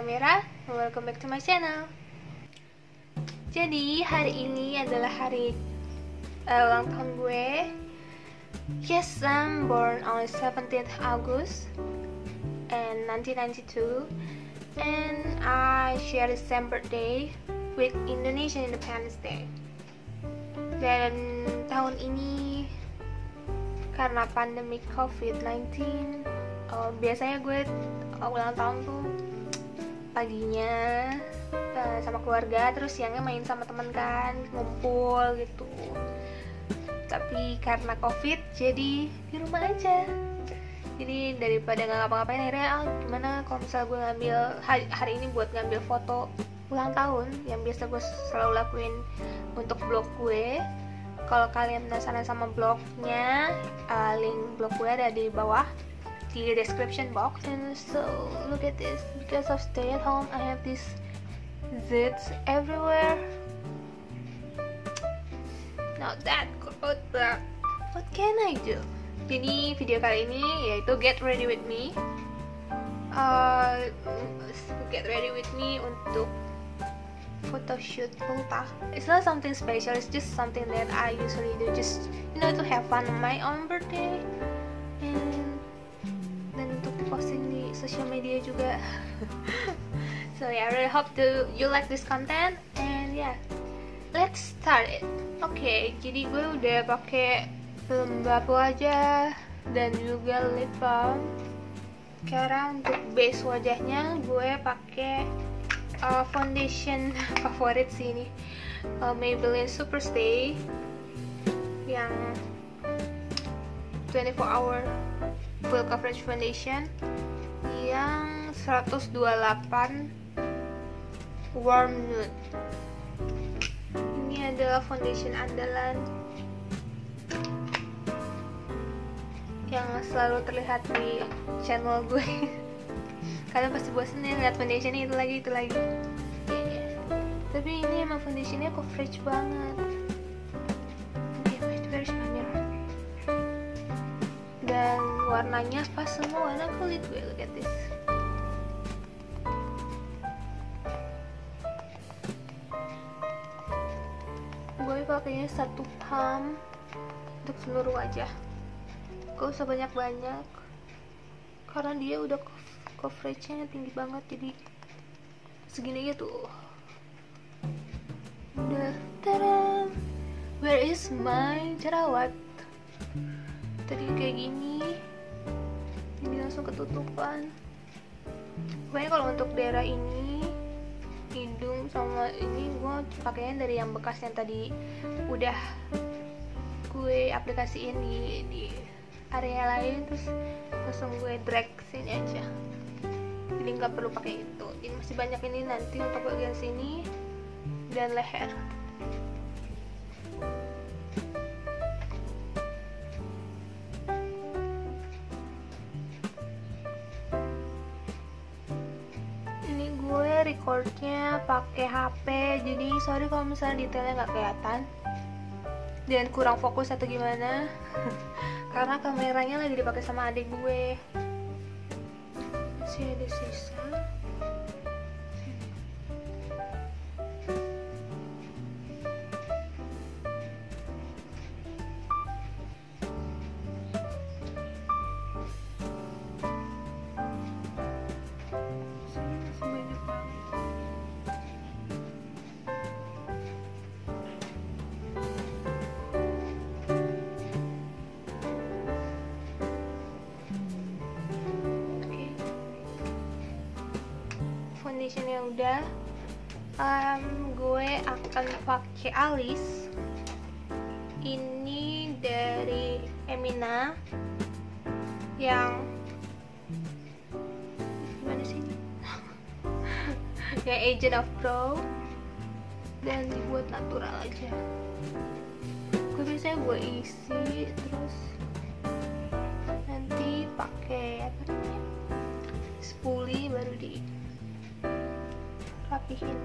Mira Welcome back to my channel. Jadi hari ini adalah hari uh, ulang tahun gue. Yes, I'm born on 17th August and 1992 And I share the same birthday with Indonesian Independence Day. Dan tahun ini karena pandemi COVID-19 uh, biasanya gue uh, ulang tahun tuh paginya uh, sama keluarga terus siangnya main sama temen kan ngumpul gitu. Tapi karena covid jadi di rumah aja. Jadi daripada nggak ngapa-ngapain akhirnya ah, gimana kalau misalnya gue ngambil hari, hari ini buat ngambil foto ulang tahun yang biasa gue selalu lakuin untuk blog gue. Kalau kalian penasaran sama blognya uh, link blog gue ada di bawah the description box. And so look at this because of stay at home I have these zits everywhere. Not that good but what can I do? Jadi video kali ini yaitu get ready with me. Uh, get ready with me untuk photoshoot. Ultah it's not something special it's just something that I usually do just you know to have fun on my own birthday social media juga. So yeah I really hope to you like this content and yeah let's start it. Oke okay, jadi gue udah pakai lembab wajah dan juga lip balm. Sekarang untuk base wajahnya gue pakai uh, foundation favorit sih ini. Uh, Maybelline Superstay yang 24 hour full coverage foundation 128 warm nude. Ini adalah foundation andalan yang selalu terlihat di channel gue. Kalian pasti bosan ya lihat foundation itu lagi itu lagi. Tapi ini emang foundationnya coverage banget. Dan warnanya pas semua warna kulit gue look at this pakainya satu pump untuk seluruh wajah. Gak usah banyak-banyak. Karena dia udah coveragenya tinggi banget jadi segini gitu udah tada where is my jerawat? Tadi kayak gini. Ini langsung ketutupan. Pokoknya kalau untuk daerah ini hidung sama ini gue pakainya dari yang bekas yang tadi udah gue aplikasiin di di area lain terus langsung gue drag sini aja. Jadi nggak perlu pakai itu. Ini masih banyak ini nanti untuk bagian sini dan leher recordnya pakai HP jadi sorry kalau misalnya detailnya nggak kelihatan. Dan kurang fokus atau gimana? Karena kameranya lagi dipakai sama adik gue. Masih ada sisa foundationnya udah. Um, gue akan pakai alis. Ini dari Emina yang gimana sih? Ya Agent of Pro dan dibuat natural aja. Gue biasanya gue isi terus nanti pakai apa namanya? Spoolie baru di rapihin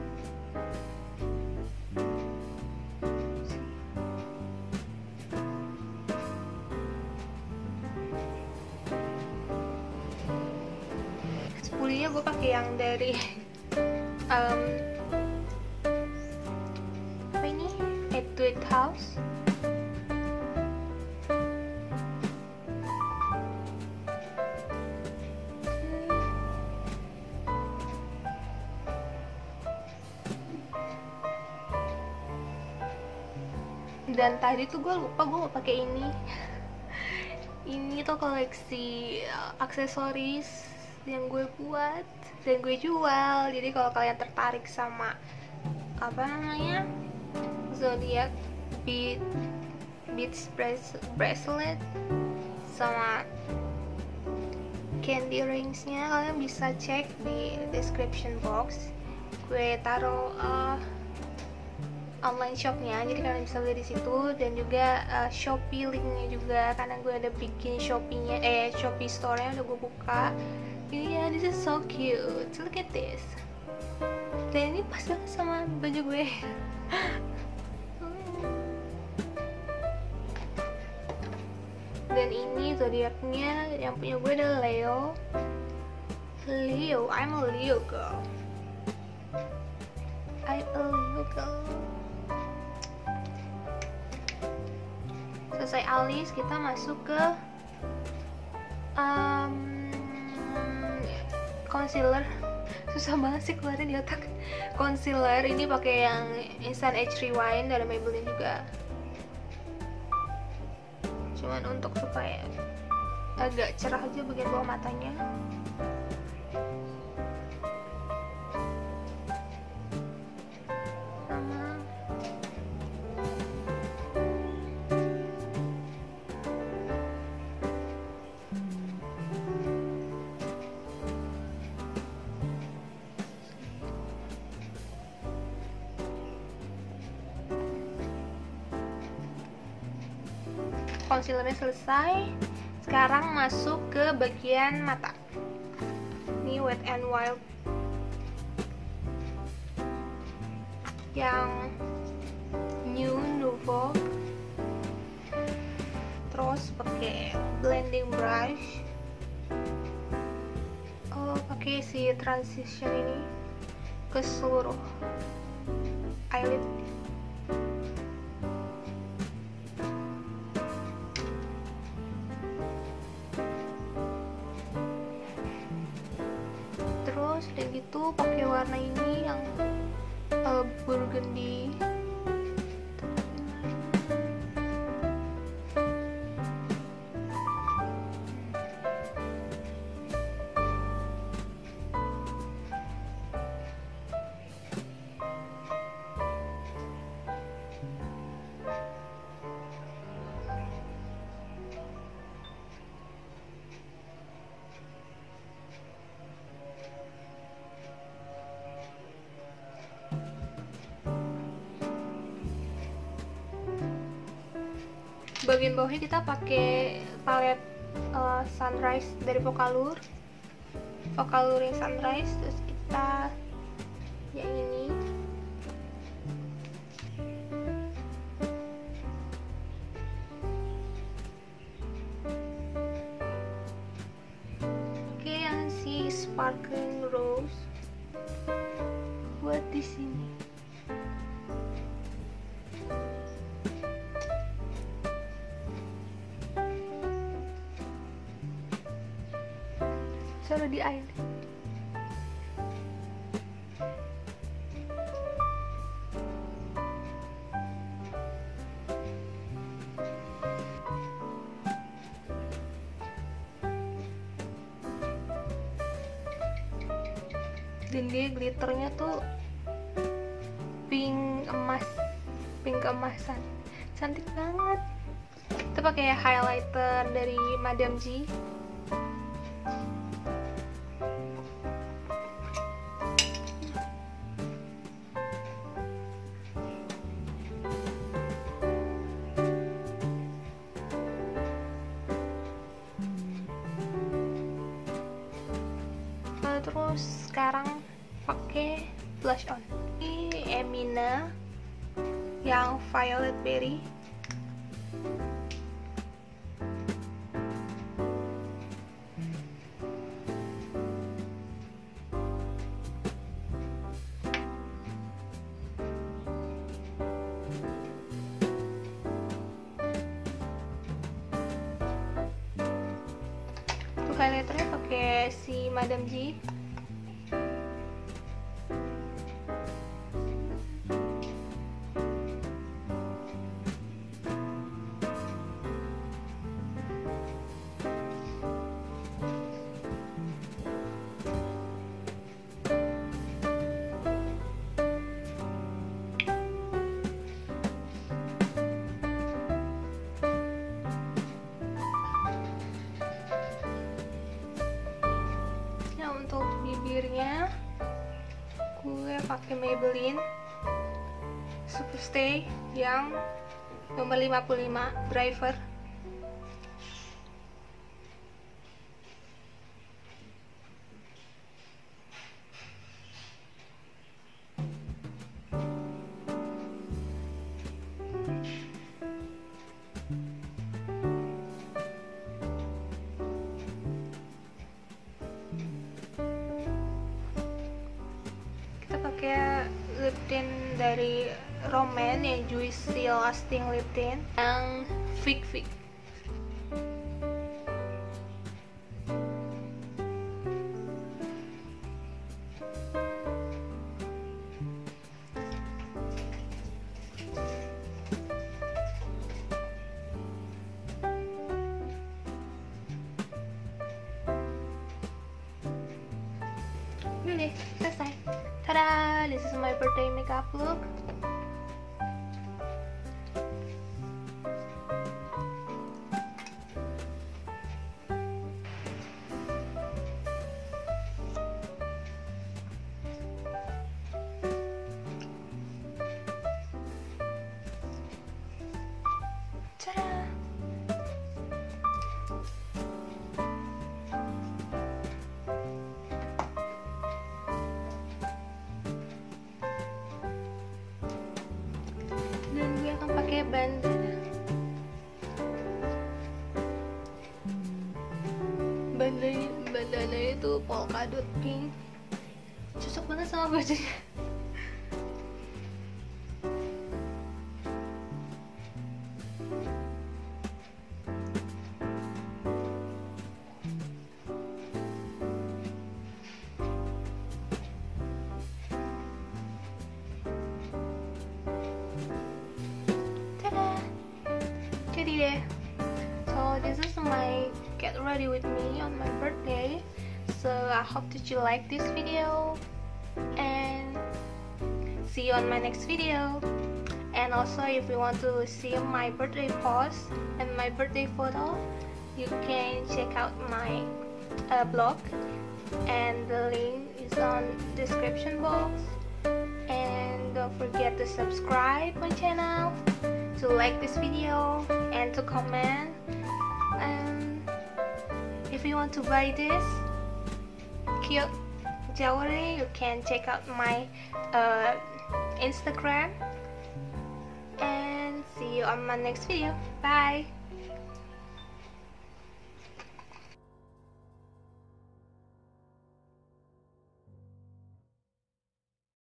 gue pakai yang dari um, apa ini? Edward House. Dan tadi tuh gue lupa gue mau pakai ini. Ini tuh koleksi uh, aksesoris yang gue buat dan gue jual. Jadi kalau kalian tertarik sama apa namanya zodiac bead beads bracelet sama candy ringsnya kalian bisa cek di description box. Gue taruh uh, online shopnya jadi kalian bisa beli di situ dan juga uh, shopee linknya juga. Karena gue ada bikin shopee-nya eh shopee store-nya udah gue buka. Ini ya this is so cute. Look at this. Dan ini pas banget sama baju gue. Dan ini zodiaknya yang punya gue adalah Leo. Leo I'm a Leo girl. I'm a Leo girl selesai alis kita masuk ke um, concealer. Susah banget sih keluarin di otak. Concealer ini pakai yang instant age rewind dari Maybelline juga. Cuman untuk supaya agak cerah aja bagian bawah matanya concealernya selesai sekarang masuk ke bagian mata. Ini wet and wild. Yang new nouveau. Terus pakai blending brush. Oh pakai si transition ini ke seluruh eyelid dan gitu pakai warna ini yang uh, burgundy bagian bawahnya kita pakai palet uh, sunrise dari Vocalour Vocalour yang sunrise terus kita yang ini. Oke yang si sparkling selalu di air. Dan dia glitternya tuh pink emas pink keemasan cantik banget. Kita pakai highlighter dari Madame G Betty. Bibirnya. Gue pakai Maybelline Superstay yang nomor 55 driver tint dari Roman yang Juicy Lasting Lip Tint yang Fig Fig Tada! This is my birthday makeup look. pakai bandana itu polka dot pink cocok banget sama bajunya. Deh so this is my get ready with me on my birthday so I hope that you like this video and see you on my next video. And also if you want to see my birthday post and my birthday photo you can check out my uh, blog and the link is on description box. And don't forget to subscribe my channel to like this video and to comment. And if you want to buy this cute. Jewelry you can check out my uh, Instagram. And see you on my next video. Bye